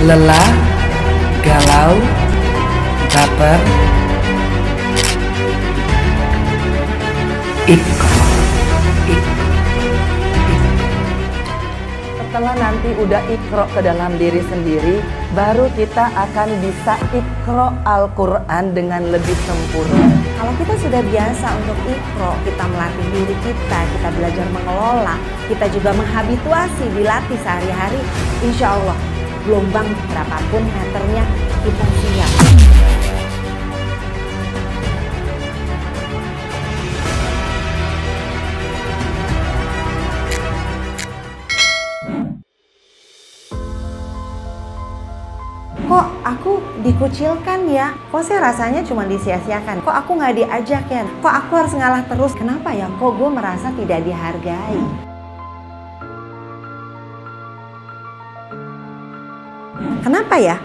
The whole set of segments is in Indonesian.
lelah, galau, baper, ikro. Setelah nanti udah ikro ke dalam diri sendiri, baru kita akan bisa ikro Al-Quran dengan lebih sempurna. Kalau kita sudah biasa untuk ikro, kita melatih diri kita, kita belajar mengelola, kita juga menghabituasi, dilatih sehari-hari, insya Allah gelombang berapapun meternya kita siap. Kok aku dikucilkan ya? Kok saya rasanya cuma disia-siakan? Kok aku nggak diajak ya? Kok aku harus ngalah terus? Kenapa ya? Kok gue merasa tidak dihargai? Kenapa ya?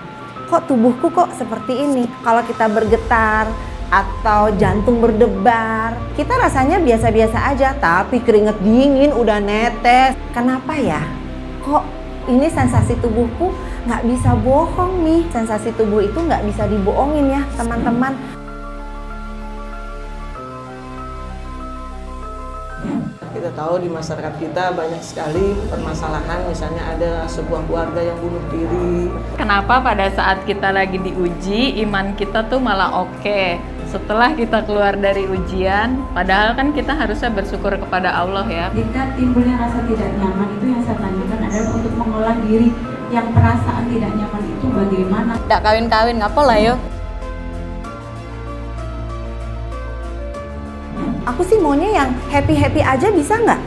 Kok tubuhku kok seperti ini? Kalau kita bergetar atau jantung berdebar, kita rasanya biasa-biasa aja, tapi keringet dingin udah netes. Kenapa ya? Kok ini sensasi tubuhku nggak bisa bohong nih. Sensasi tubuh itu nggak bisa dibohongin ya teman-teman. Tahu di masyarakat kita banyak sekali permasalahan, misalnya ada sebuah keluarga yang bunuh diri. Kenapa pada saat kita lagi diuji, iman kita tuh malah oke. Setelah kita keluar dari ujian, padahal kan kita harusnya bersyukur kepada Allah ya. Jika timbulnya rasa tidak nyaman itu yang saya tanyakan adalah untuk mengolah diri yang perasaan tidak nyaman itu bagaimana? Tidak kawin-kawin, ngapa lah Aku sih maunya yang happy-happy aja bisa nggak?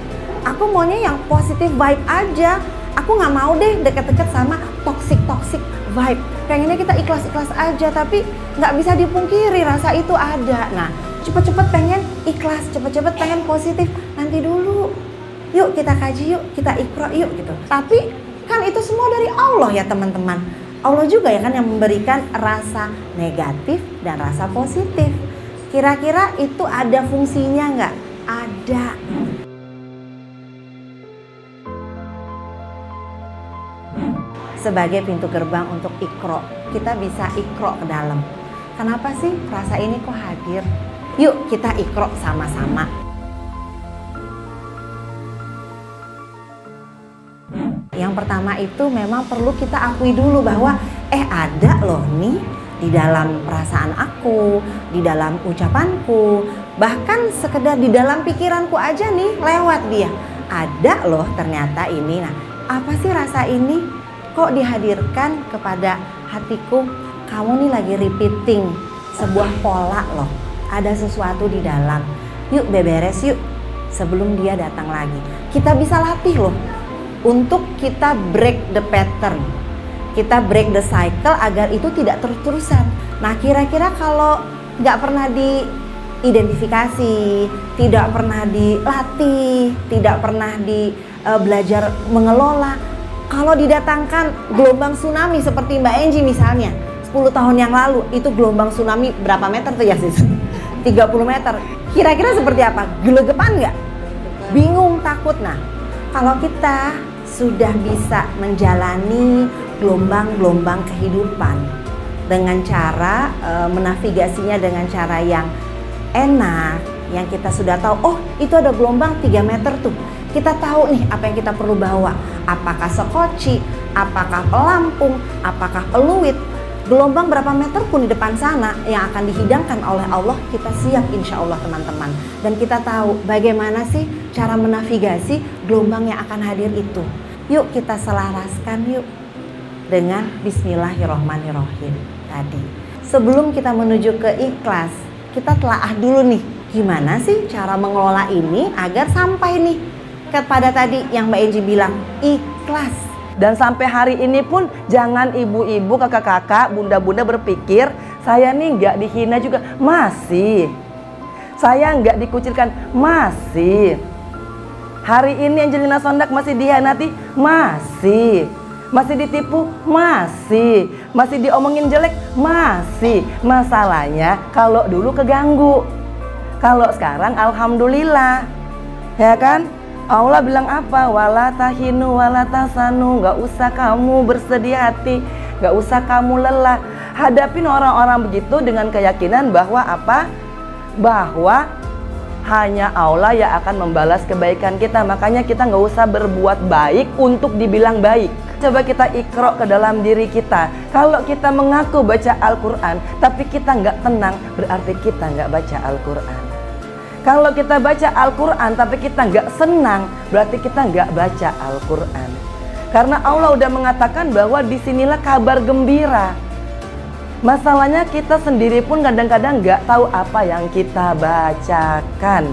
Aku maunya yang positive vibe aja. Aku nggak mau deh deket-deket sama toxic-toxic vibe. Pengennya kita ikhlas-ikhlas aja, tapi nggak bisa dipungkiri rasa itu ada. Nah, cepet-cepet pengen ikhlas, cepet-cepet pengen positif. Nanti dulu, yuk kita kaji yuk, kita ikro yuk gitu. Tapi kan itu semua dari Allah ya teman-teman. Allah juga ya kan yang memberikan rasa negatif dan rasa positif. Kira-kira itu ada fungsinya nggak? Ada. Sebagai pintu gerbang untuk ikro, kita bisa ikro ke dalam. Kenapa sih rasa ini kok hadir? Yuk kita ikro sama-sama. Yang pertama itu memang perlu kita akui dulu bahwa eh ada loh nih di dalam perasaan aku, di dalam ucapanku, bahkan sekedar di dalam pikiranku aja nih lewat dia. Ada loh ternyata ini. Nah, apa sih rasa ini? Kok dihadirkan kepada hatiku? Kamu nih lagi repeating sebuah pola loh. Ada sesuatu di dalam. Yuk beberes yuk sebelum dia datang lagi. Kita bisa latih loh untuk kita break the pattern kita break the cycle agar itu tidak terus-terusan. Nah, kira-kira kalau nggak pernah diidentifikasi, tidak pernah dilatih, tidak pernah di uh, belajar mengelola, kalau didatangkan gelombang tsunami seperti Mbak Enji misalnya, 10 tahun yang lalu itu gelombang tsunami berapa meter tuh ya sis? 30 meter. Kira-kira seperti apa? Gelegepan nggak? Bingung, takut. Nah, kalau kita sudah bisa menjalani gelombang-gelombang kehidupan dengan cara e, menavigasinya dengan cara yang enak yang kita sudah tahu oh itu ada gelombang 3 meter tuh. Kita tahu nih apa yang kita perlu bawa. Apakah sekoci? Apakah pelampung? Apakah peluit? Gelombang berapa meter pun di depan sana yang akan dihidangkan oleh Allah kita siap insya Allah teman-teman. Dan kita tahu bagaimana sih cara menavigasi gelombang yang akan hadir itu yuk kita selaraskan yuk dengan Bismillahirrohmanirrohim tadi. Sebelum kita menuju ke ikhlas, kita telah dulu nih gimana sih cara mengelola ini agar sampai nih kepada tadi yang Mbak Enji bilang ikhlas. Dan sampai hari ini pun jangan ibu-ibu, kakak-kakak, bunda-bunda berpikir saya nih nggak dihina juga masih. Saya nggak dikucilkan masih. Hari ini Angelina Sondak masih dihianati masih. Masih ditipu? Masih. Masih diomongin jelek? Masih. Masalahnya kalau dulu keganggu. Kalau sekarang alhamdulillah. Ya kan? Allah bilang apa? Wala tahinu wala tasanu. Gak usah kamu bersedih hati. Gak usah kamu lelah. Hadapin orang-orang begitu dengan keyakinan bahwa apa? Bahwa hanya Allah yang akan membalas kebaikan kita. Makanya kita nggak usah berbuat baik untuk dibilang baik. Coba kita ikrok ke dalam diri kita. Kalau kita mengaku baca Al-Quran, tapi kita nggak tenang, berarti kita nggak baca Al-Quran. Kalau kita baca Al-Quran, tapi kita nggak senang, berarti kita nggak baca Al-Quran. Karena Allah udah mengatakan bahwa di sinilah kabar gembira. Masalahnya kita sendiri pun kadang-kadang nggak tahu apa yang kita bacakan.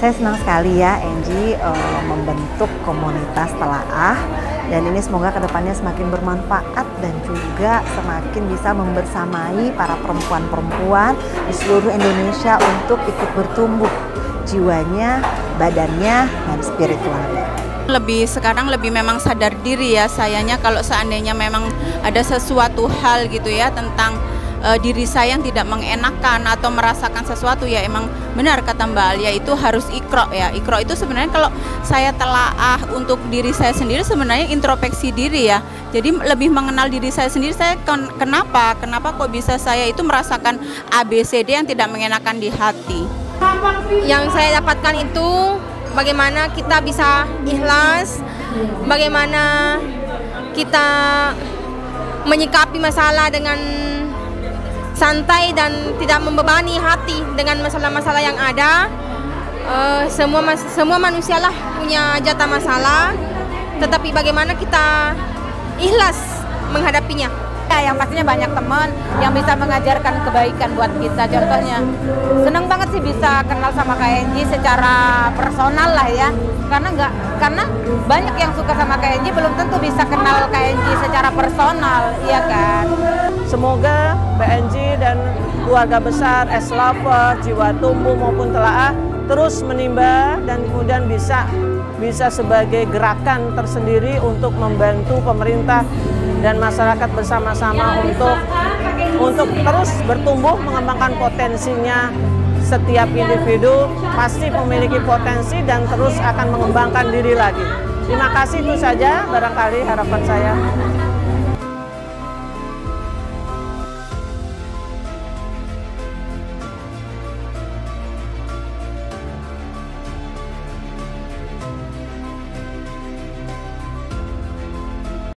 Saya senang sekali ya Angie eh, membentuk komunitas telaah dan ini semoga ke depannya semakin bermanfaat dan juga semakin bisa membersamai para perempuan-perempuan di seluruh Indonesia untuk ikut bertumbuh jiwanya, badannya, dan spiritualnya. lebih sekarang lebih memang sadar diri ya sayanya kalau seandainya memang ada sesuatu hal gitu ya tentang eh, diri saya yang tidak mengenakan atau merasakan sesuatu ya emang benar kata Mbak Alia itu harus ikro ya. Ikro itu sebenarnya kalau saya telaah untuk diri saya sendiri sebenarnya introspeksi diri ya. Jadi lebih mengenal diri saya sendiri saya ken- kenapa? Kenapa kok bisa saya itu merasakan ABCD yang tidak mengenakan di hati? Yang saya dapatkan itu bagaimana kita bisa ikhlas, bagaimana kita menyikapi masalah dengan santai dan tidak membebani hati dengan masalah-masalah yang ada. Eh, semua mas- semua manusialah punya jatah masalah, tetapi bagaimana kita ikhlas menghadapinya. Ya, yang pastinya banyak teman yang bisa mengajarkan kebaikan buat kita. Contohnya, seneng banget sih bisa kenal sama KNJ secara personal lah ya. Karena nggak, karena banyak yang suka sama KNJ belum tentu bisa kenal KNJ secara personal, iya kan? Semoga BNJ dan keluarga besar, S-Lover, Jiwa Tumbuh maupun Telaah terus menimba dan kemudian bisa bisa sebagai gerakan tersendiri untuk membantu pemerintah dan masyarakat bersama-sama untuk untuk terus bertumbuh mengembangkan potensinya setiap individu pasti memiliki potensi dan terus akan mengembangkan diri lagi. Terima kasih itu saja barangkali harapan saya.